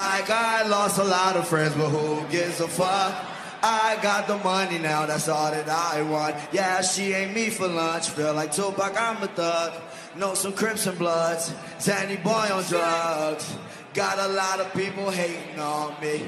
Like I lost a lot of friends, but who gives a fuck? I got the money now, that's all that I want. Yeah, she ain't me for lunch. Feel like Tupac, I'm a thug. Know some Crips and Bloods. Danny boy on drugs. Got a lot of people hating on me.